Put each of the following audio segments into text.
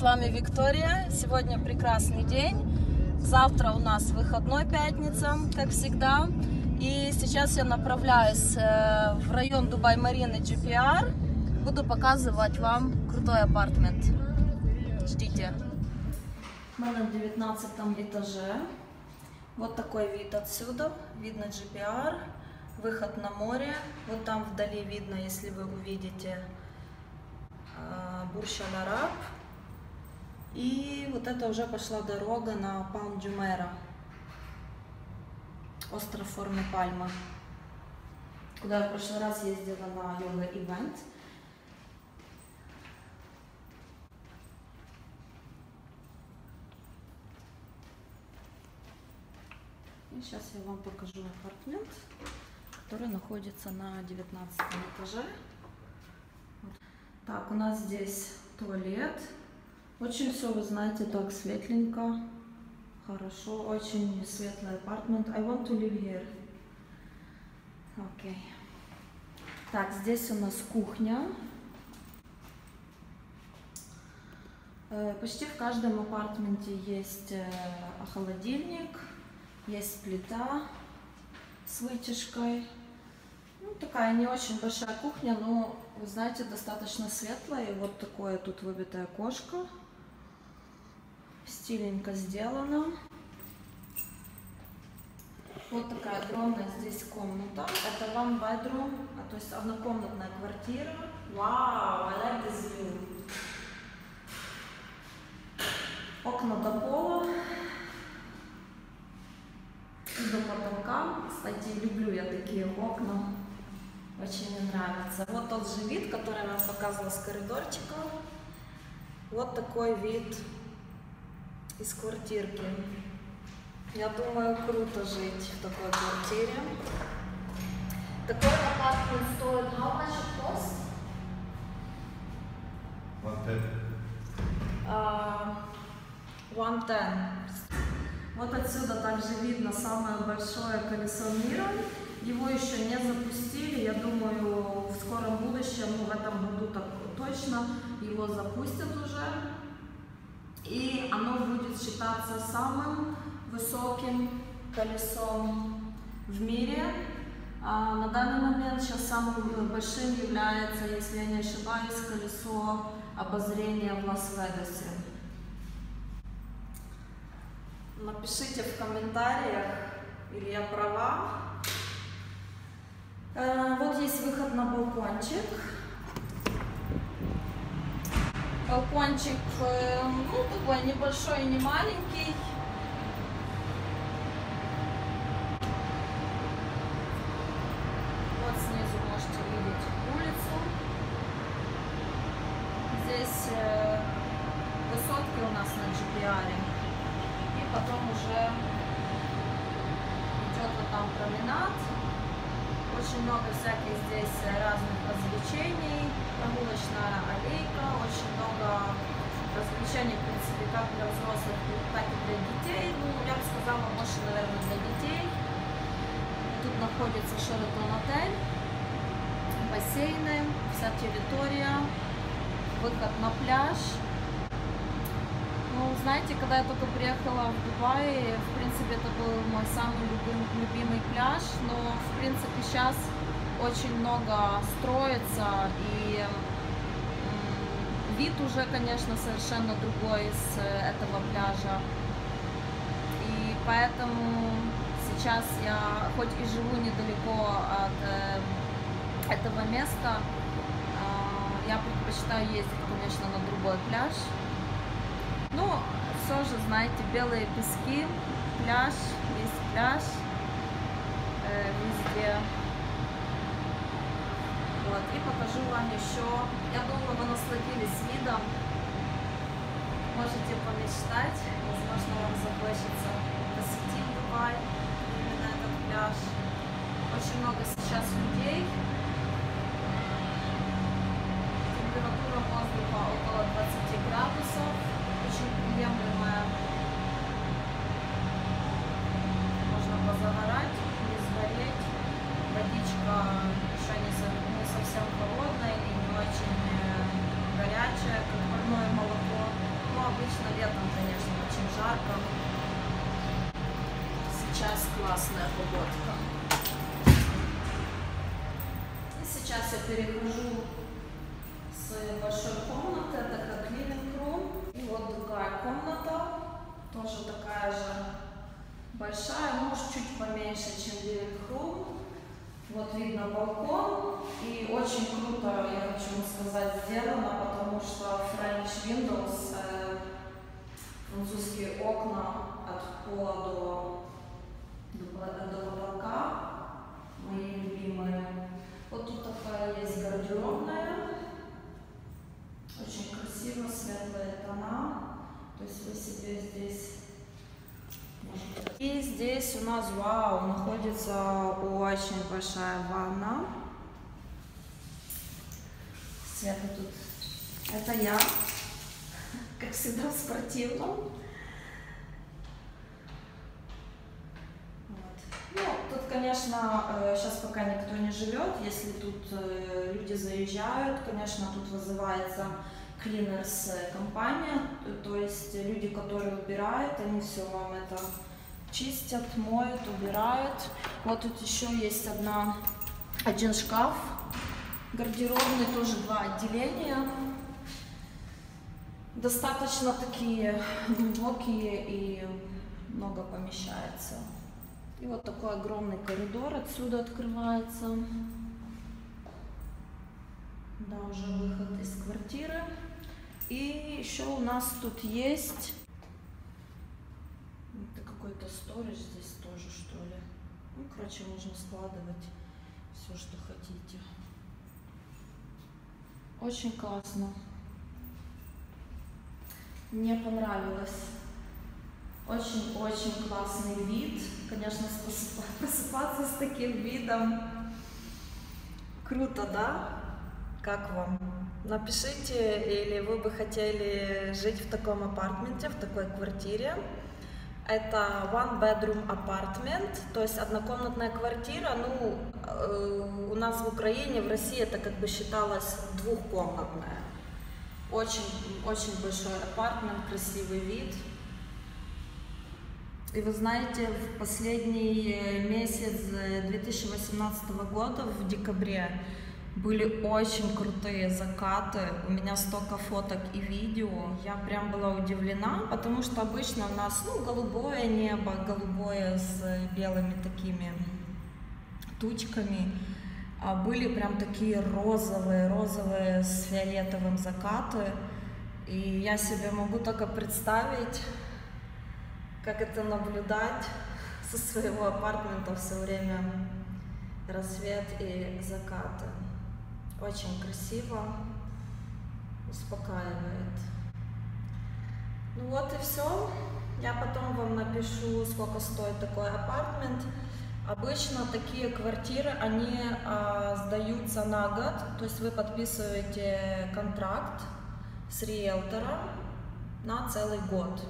вами Виктория. Сегодня прекрасный день. Завтра у нас выходной пятница, как всегда. И сейчас я направляюсь э, в район Дубай-Марины GPR. Буду показывать вам крутой апартмент. Ждите. Мы на 19 этаже. Вот такой вид отсюда. Видно GPR. Выход на море. Вот там вдали видно, если вы увидите Бурж Аль-Араб. И вот это уже пошла дорога на Палм Джумера. Остров в пальмы. Куда я в прошлый раз ездила на йога-ивент. И сейчас я вам покажу апартмент, который находится на 19 этаже. Так, у нас здесь туалет. Очень все, вы знаете, так светленько. Хорошо, очень светлый апартмент. I want to live here. Окей. Okay. Так, здесь у нас кухня. Э, почти в каждом апартменте есть э, холодильник, есть плита с вытяжкой. Ну, такая не очень большая кухня, но, вы знаете, достаточно светлая. И вот такое тут выбитое окошко. Стиленько сделано. Вот такая огромная здесь комната. Это one bedroom, а, то есть однокомнатная квартира. Вау, I like this view. Окна до пола и до потолка. Кстати, люблю я такие окна. Очень мне нравится. Вот тот же вид, который я вам показывала с коридорчика. Вот такой вид из квартирки. Я думаю, круто жить в такой квартире. Такой апартмент стоит how much it cost? One ten. Uh, one ten. Вот отсюда также видно самое большое колесо мира. Его еще не запустили. Я думаю, в скором будущем, ну, в этом году так точно, его запустят уже. И оно будет считаться самым высоким колесом в мире. А на данный момент сейчас самым большим является, если я не ошибаюсь, колесо обозрения в Лас-Вегасе. Напишите в комментариях, или я права. Э, вот есть выход на балкончик. Балкончик, э, ну, такой небольшой не маленький. Вот снизу можете видеть улицу. Здесь э, высотки у нас на GPR. И потом уже идет вот там променад. Очень много всяких здесь разных развлечений. Прогулочная аллейка. Очень много развлечений, в принципе, как для взрослых, так и для детей. Ну, я бы сказала, больше, наверное, для детей. Тут находится Шератон отель, бассейны, вся территория, выход на пляж. Ну, знаете, когда я только приехала в Дубай, в принципе, это был мой самый любим, любимый пляж, но, в принципе, сейчас очень много строится, и вид уже, конечно, совершенно другой с этого пляжа. И поэтому сейчас я, хоть и живу недалеко от э, этого места, э, я предпочитаю ездить, конечно, на другой пляж. Ну, все же, знаете, белые пески, пляж, есть пляж э, везде. Вот, и покажу вам еще. Я думаю, вы насладились видом. Можете помечтать. Возможно, вам захочется посетить Дубай, именно этот пляж. Очень много сейчас людей. Температура воздуха около 20 градусов. Очень приемлемая. Можно позагорать, не сгореть. Водичка еще не, не совсем холодная и не очень горячая, как парное молоко. Ну, сейчас классная погодка. И сейчас я перехожу с большой комнаты, это как living room. И вот другая комната, тоже такая же большая, может чуть поменьше, чем living room. Вот видно балкон, и очень круто, я хочу сказать, сделано, потому что French Windows, э, французские окна от пола до, до, до потолка, мои любимые. Вот тут такая есть гардеробная, очень красиво, светлые тона, то есть вы себе здесь и здесь у нас, вау, находится очень большая ванна. Света тут. Это я, как всегда в спортивном. Вот. Ну, тут, конечно, сейчас э, пока никто не живет. Если тут э, люди заезжают, конечно, тут вызывается cleaners компания, то есть люди, которые убирают, они все вам это чистят, моют, убирают. Вот тут еще есть одна, один шкаф гардеробный, тоже два отделения. Достаточно такие глубокие и много помещается. И вот такой огромный коридор отсюда открывается. Да, уже выход из квартиры. И еще у нас тут есть какой-то сторож здесь тоже, что ли. Ну, короче, можно складывать все, что хотите. Очень классно. Мне понравилось. Очень-очень классный вид. Конечно, просыпаться с таким видом. Круто, да? Как вам? Напишите, или вы бы хотели жить в таком апартменте, в такой квартире. Это one bedroom apartment, то есть однокомнатная квартира. Ну, э, у нас в Украине, в России это как бы считалось двухкомнатная. Очень, очень большой апартмент, красивый вид. И вы знаете, в последний месяц 2018 года, в декабре, были очень крутые закаты, у меня столько фоток и видео. Я прям была удивлена, потому что обычно у нас ну, голубое небо, голубое с белыми такими тучками. А были прям такие розовые, розовые с фиолетовым закаты. И я себе могу только представить, как это наблюдать со своего апартмента все время рассвет и закаты. Очень красиво, успокаивает. Ну вот и все. Я потом вам напишу, сколько стоит такой апартмент. Обычно такие квартиры, они а, сдаются на год, то есть вы подписываете контракт с риэлтором на целый год.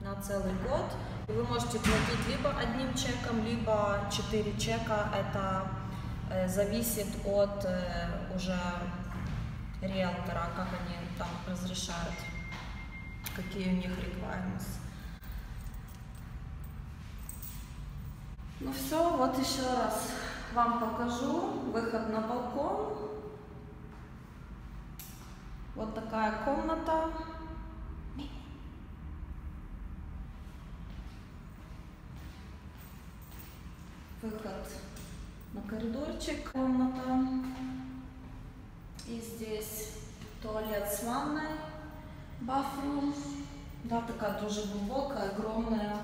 На целый год. И вы можете платить либо одним чеком, либо четыре чека. Это Э, зависит от э, уже риэлтора, как они там разрешают, какие у них requirements. Ну все, вот еще раз вам покажу выход на балкон. Вот такая комната. Выход на коридорчик комната. И здесь туалет с ванной, бафрум. Да, такая тоже глубокая, огромная.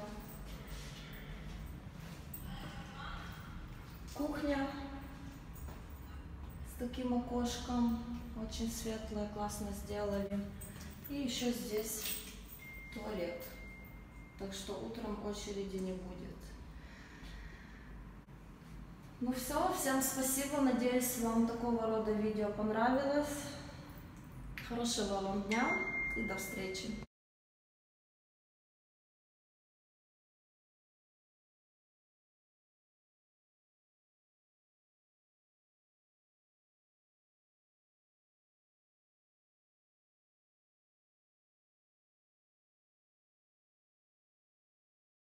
Кухня таким окошком. Очень светлая, классно сделали. И еще здесь туалет. Так что утром очереди не будет. Ну все, всем спасибо. Надеюсь, вам такого рода видео понравилось. Хорошего вам дня и до встречи.